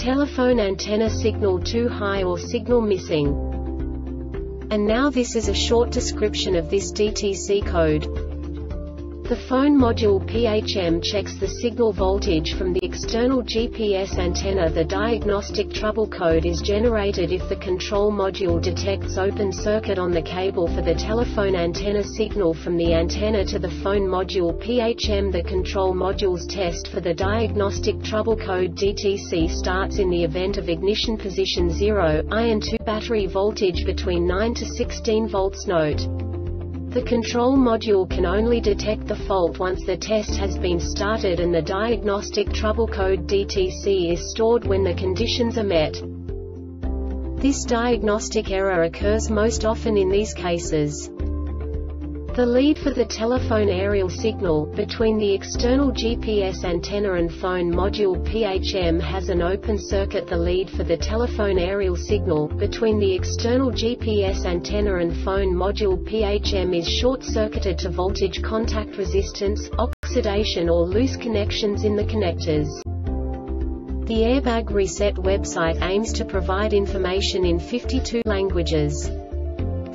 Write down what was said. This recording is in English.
telephone antenna signal too high or signal missing. And now this is a short description of this DTC code. The phone module PHM checks the signal voltage from the external GPS antenna. The diagnostic trouble code is generated if the control module detects open circuit on the cable for the telephone antenna signal from the antenna to the phone module PHM. The control module's test for the diagnostic trouble code DTC starts in the event of ignition position 0, IN2 battery voltage between 9 to 16 volts. Note. The control module can only detect the fault once the test has been started and the diagnostic trouble code DTC is stored when the conditions are met. This diagnostic error occurs most often in these cases. The lead for the telephone aerial signal, between the external GPS antenna and phone module PHM has an open circuit The lead for the telephone aerial signal, between the external GPS antenna and phone module PHM is short-circuited to voltage contact resistance, oxidation or loose connections in the connectors. The Airbag Reset website aims to provide information in 52 languages.